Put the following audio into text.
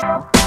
Bye.